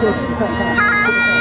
哈哈哈。